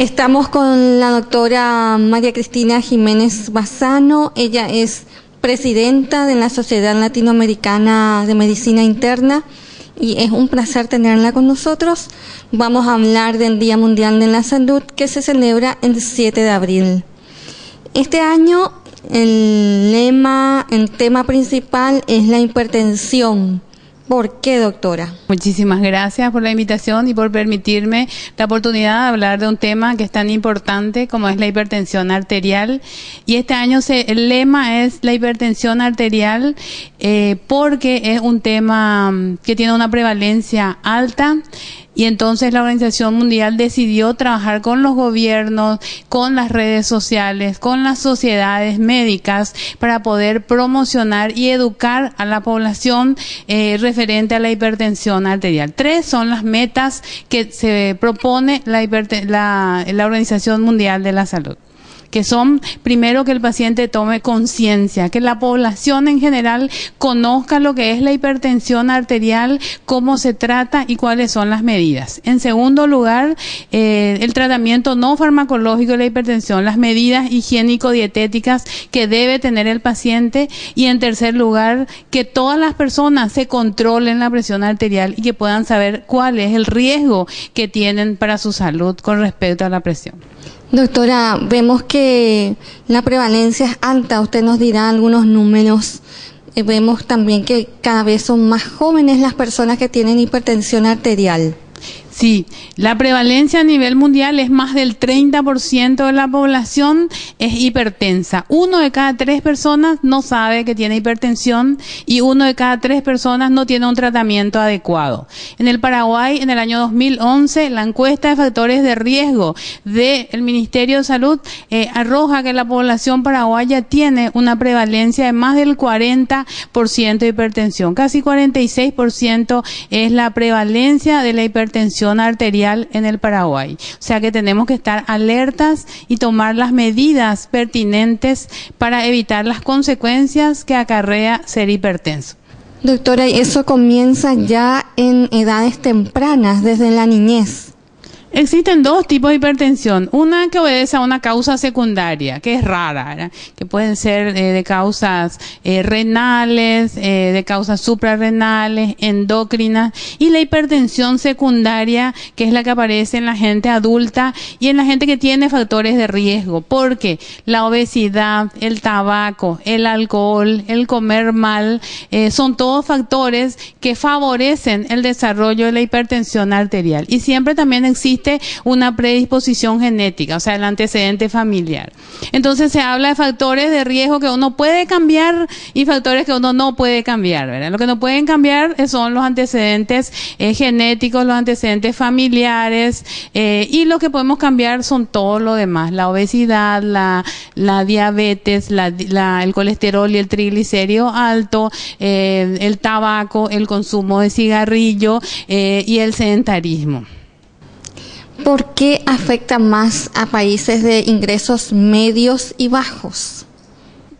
Estamos con la doctora María Cristina Jiménez Bazano. Ella es presidenta de la Sociedad Latinoamericana de Medicina Interna y es un placer tenerla con nosotros. Vamos a hablar del Día Mundial de la Salud que se celebra el 7 de abril. Este año el lema, el tema principal es la hipertensión ¿Por qué, doctora? Muchísimas gracias por la invitación y por permitirme la oportunidad de hablar de un tema que es tan importante como es la hipertensión arterial. Y este año el lema es la hipertensión arterial eh, porque es un tema mm, que tiene una prevalencia alta y entonces la Organización Mundial decidió trabajar con los gobiernos, con las redes sociales, con las sociedades médicas para poder promocionar y educar a la población eh, referente a la hipertensión arterial. Tres son las metas que se propone la, la Organización Mundial de la Salud que son primero que el paciente tome conciencia, que la población en general conozca lo que es la hipertensión arterial, cómo se trata y cuáles son las medidas. En segundo lugar, eh, el tratamiento no farmacológico de la hipertensión, las medidas higiénico-dietéticas que debe tener el paciente y en tercer lugar, que todas las personas se controlen la presión arterial y que puedan saber cuál es el riesgo que tienen para su salud con respecto a la presión. Doctora, vemos que la prevalencia es alta, usted nos dirá algunos números. Eh, vemos también que cada vez son más jóvenes las personas que tienen hipertensión arterial. Sí, la prevalencia a nivel mundial es más del 30% de la población es hipertensa. Uno de cada tres personas no sabe que tiene hipertensión y uno de cada tres personas no tiene un tratamiento adecuado. En el Paraguay, en el año 2011, la encuesta de factores de riesgo del Ministerio de Salud eh, arroja que la población paraguaya tiene una prevalencia de más del 40% de hipertensión. Casi 46% es la prevalencia de la hipertensión arterial en el Paraguay. O sea que tenemos que estar alertas y tomar las medidas pertinentes para evitar las consecuencias que acarrea ser hipertenso. Doctora, eso comienza ya en edades tempranas, desde la niñez. Existen dos tipos de hipertensión. Una que obedece a una causa secundaria, que es rara, que pueden ser eh, de causas eh, renales, eh, de causas suprarrenales, endocrinas, y la hipertensión secundaria, que es la que aparece en la gente adulta y en la gente que tiene factores de riesgo, porque la obesidad, el tabaco, el alcohol, el comer mal, son todos factores que favorecen el desarrollo de la hipertensión arterial. Y siempre también existe una predisposición genética, o sea, el antecedente familiar. Entonces se habla de factores de riesgo que uno puede cambiar y factores que uno no puede cambiar, ¿verdad? Lo que no pueden cambiar son los antecedentes eh, genéticos, los antecedentes familiares eh, y lo que podemos cambiar son todo lo demás, la obesidad, la, diabetes, la, el colesterol y el triglicérido alto, eh, el tabaco, el consumo de cigarrillo y el sedentarismo. ¿Por qué afecta más a países de ingresos medios y bajos?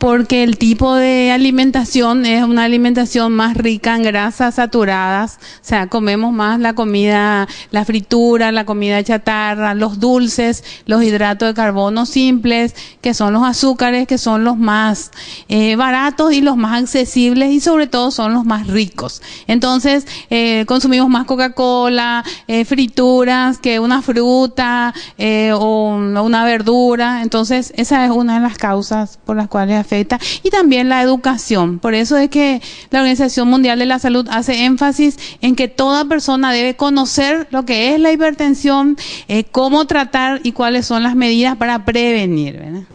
Porque el tipo de alimentación es una alimentación más rica en grasas saturadas, o sea, comemos más la comida, la fritura, la comida chatarra, los dulces, los hidratos de carbono simples, que son los azúcares, que son los más eh, baratos y los más accesibles y sobre todo son los más ricos. Entonces, eh, consumimos más Coca-Cola, eh, frituras, que una fruta o una verdura. Entonces, esa es una de las causas por las cuales y también la educación. Por eso es que la Organización Mundial de la Salud hace énfasis en que toda persona debe conocer lo que es la hipertensión, eh, cómo tratar y cuáles son las medidas para prevenir.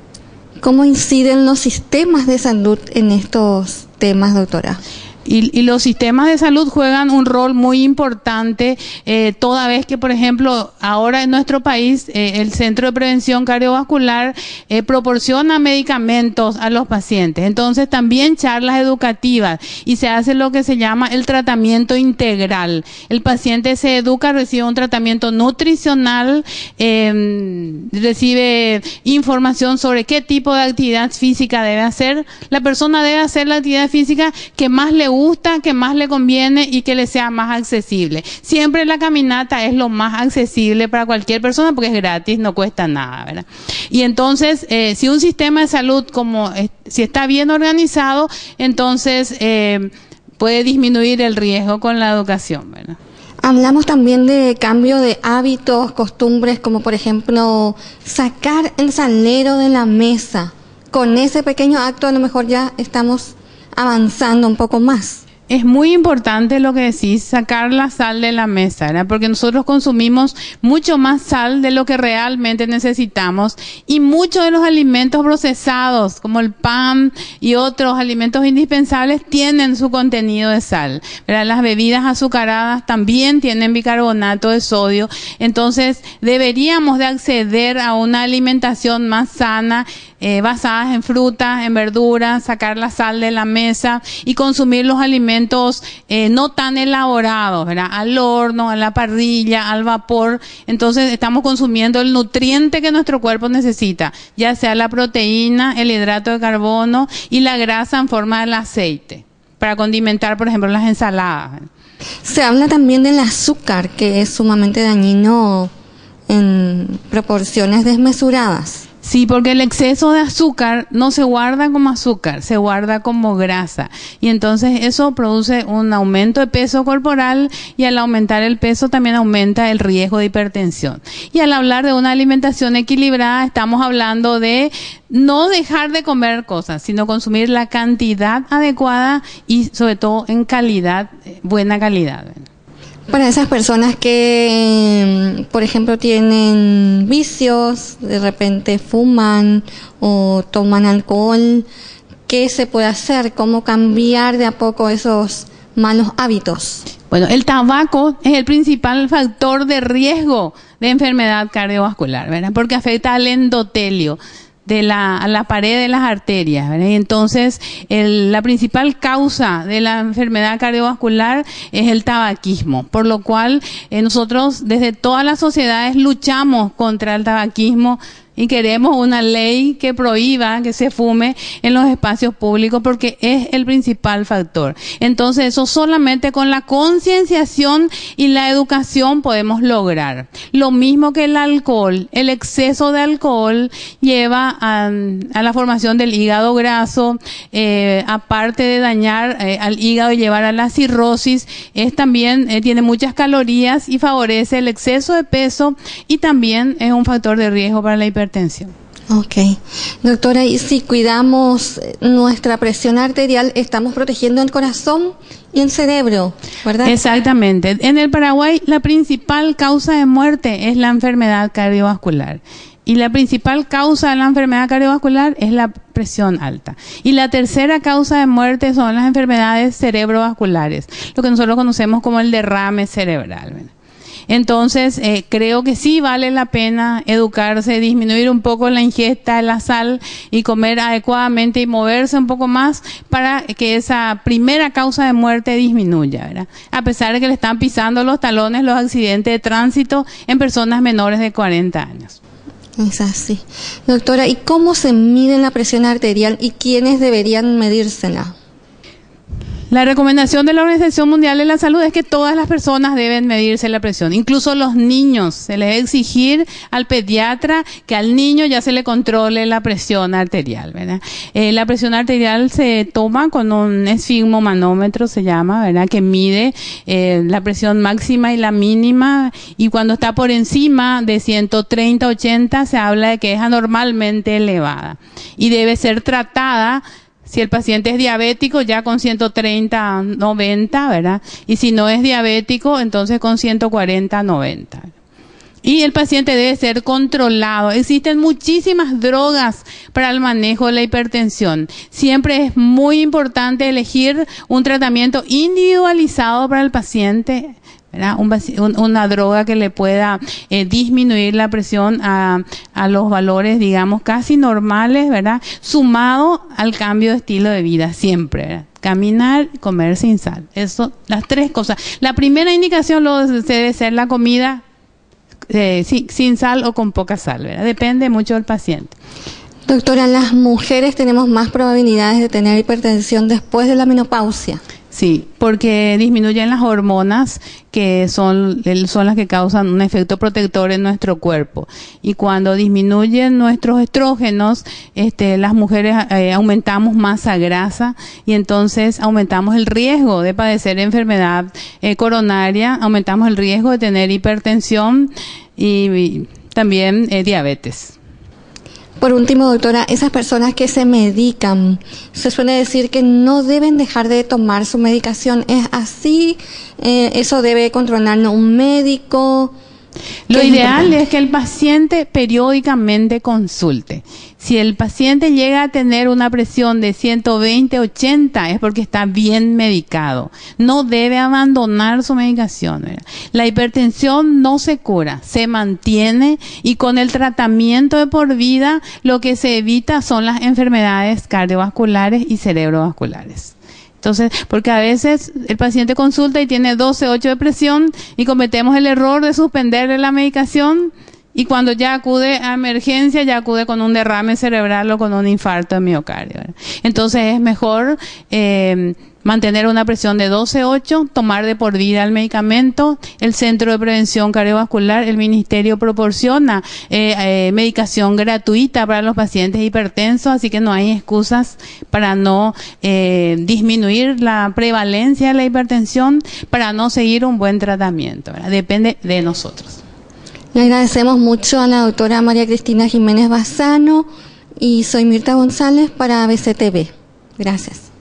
¿Cómo inciden los sistemas de salud en estos temas, doctora? Y, los sistemas de salud juegan un rol muy importante, eh, toda vez que, por ejemplo, ahora en nuestro país eh, el Centro de Prevención Cardiovascular eh, proporciona medicamentos a los pacientes. Entonces, también charlas educativas y se hace lo que se llama el tratamiento integral. El paciente se educa, recibe un tratamiento nutricional, em, recibe información sobre qué tipo de actividad física debe hacer. La persona debe hacer la actividad física que más le gusta, que más le conviene y que le sea más accesible. Siempre la caminata es lo más accesible para cualquier persona porque es gratis, no cuesta nada, ¿verdad? Y entonces, eh, si un sistema de salud como si está bien organizado, entonces eh, puede disminuir el riesgo con la educación, ¿verdad? Hablamos también de cambio de hábitos, costumbres, como por ejemplo sacar el salero de la mesa. Con ese pequeño acto a lo mejor ya estamos avanzando un poco más es muy importante lo que decís, sacar la sal de la mesa, ¿verdad? porque nosotros consumimos mucho más sal de lo que realmente necesitamos y muchos de los alimentos procesados, como el pan y otros alimentos indispensables, tienen su contenido de sal. ¿verdad? Las bebidas azucaradas también tienen bicarbonato de sodio, entonces deberíamos de acceder a una alimentación más sana eh, basadas en frutas, en verduras, sacar la sal de la mesa y consumir los alimentos eh, no tan elaborados, ¿verdad? Al horno, a la parrilla, al vapor. Entonces estamos consumiendo el nutriente que nuestro cuerpo necesita, ya sea la proteína, el hidrato de carbono y la grasa en forma del aceite, para condimentar, por ejemplo, las ensaladas. Se habla también del azúcar, que es sumamente dañino en proporciones desmesuradas. Sí, porque el exceso de azúcar no se guarda como azúcar, se guarda como grasa. Y entonces eso produce un aumento de peso corporal y al aumentar el peso también aumenta el riesgo de hipertensión. Y al hablar de una alimentación equilibrada, estamos hablando de no dejar de comer cosas, sino consumir la cantidad adecuada y sobre todo en calidad, eh, buena calidad. Para esas personas que, por ejemplo, tienen vicios, de repente fuman o toman alcohol, ¿qué se puede hacer? ¿Cómo cambiar de a poco esos malos hábitos? Bueno, el tabaco es el principal factor de riesgo de enfermedad cardiovascular, ¿verdad? Porque afecta al endotelio de la, a la pared de las arterias. ¿verdad? Y entonces, el, la principal causa de la enfermedad cardiovascular es el tabaquismo, por lo cual eh, nosotros desde todas las sociedades luchamos contra el tabaquismo y queremos una ley que prohíba que se fume en los espacios públicos porque es el principal factor. Entonces, eso solamente con la concienciación y la educación podemos lograr. Lo mismo que el alcohol, el exceso de alcohol lleva a, la formación del hígado graso, eh, aparte de dañar eh, al hígado y llevar a la cirrosis, es también eh, tiene muchas calorías y favorece el exceso de peso y también es un factor de riesgo para la hipertensión hipertensión. Ok. Doctora, y si cuidamos nuestra presión arterial, estamos protegiendo el corazón y el cerebro, ¿verdad? Exactamente. En el Paraguay, la principal causa de muerte es la enfermedad cardiovascular. Y la principal causa de la enfermedad cardiovascular es la presión alta. Y la tercera causa de muerte son las enfermedades cerebrovasculares, lo que nosotros conocemos como el derrame cerebral. Entonces, eh, creo que sí vale la pena educarse, disminuir un poco la ingesta de la sal y comer adecuadamente y moverse un poco más para que esa primera causa de muerte disminuya, ¿verdad? A pesar de que le están pisando los talones los accidentes de tránsito en personas menores de 40 años. Es así. Doctora, ¿y cómo se mide la presión arterial y quiénes deberían medírsela? La recomendación de la Organización Mundial de la Salud es que todas las personas deben medirse la presión, incluso los niños. Se les debe exigir al pediatra que al niño ya se le controle la presión arterial. ¿verdad? Eh, la presión arterial se toma con un esfigmomanómetro, se llama, ¿verdad? que mide eh, la presión máxima y la mínima. Y cuando está por encima de 130-80, se habla de que es anormalmente elevada y debe ser tratada si el paciente es diabético, ya con 130, 90, ¿verdad? Y si no es diabético, entonces con 140, 90. Y el paciente debe ser controlado. Existen muchísimas drogas para el manejo de la hipertensión. Siempre es muy importante elegir un tratamiento individualizado para el paciente una droga que le pueda eh, disminuir la presión a, los valores, digamos, casi normales, ¿verdad? Sumado al cambio de estilo de vida, siempre, Caminar, comer sin sal. Eso, las tres cosas. La primera indicación lo debe ser la comida eh, sin, sal o con poca sal, ¿verdad? Depende mucho del paciente. Doctora, las mujeres tenemos más probabilidades de tener hipertensión después de la menopausia. Sí, porque disminuyen las hormonas que son, son las que causan un efecto protector en nuestro cuerpo. Y cuando disminuyen nuestros estrógenos, este, las mujeres eh, aumentamos masa grasa y entonces aumentamos el riesgo de padecer enfermedad eh, coronaria, aumentamos el riesgo de tener hipertensión y, también eh, diabetes. Por último, doctora, esas personas que se medican, se suele decir que no deben dejar de tomar su medicación. ¿Es así? Eh, ¿Eso debe controlarlo un médico? Lo ideal es, que el paciente periódicamente consulte. Si el paciente llega a tener una presión de 120, 80, es porque está bien medicado. No debe abandonar su medicación. La hipertensión no se cura, se mantiene y con el tratamiento de por vida lo que se evita son las enfermedades cardiovasculares y cerebrovasculares. Entonces, porque a veces el paciente consulta y tiene 12, 8 de presión y cometemos el error de suspenderle la medicación y cuando ya acude a emergencia, ya acude con un derrame cerebral o con un infarto de miocardio. Entonces es mejor eh, mantener una presión de 12-8, tomar de por vida el medicamento. El Centro de Prevención Cardiovascular, el Ministerio proporciona eh, eh, medicación gratuita para los pacientes hipertensos, así que no hay excusas para no eh, disminuir la prevalencia de la hipertensión, para no seguir un buen tratamiento. Depende de nosotros. Le agradecemos mucho a la doctora María Cristina Jiménez Bazano y soy Mirta González para BCTV. Gracias.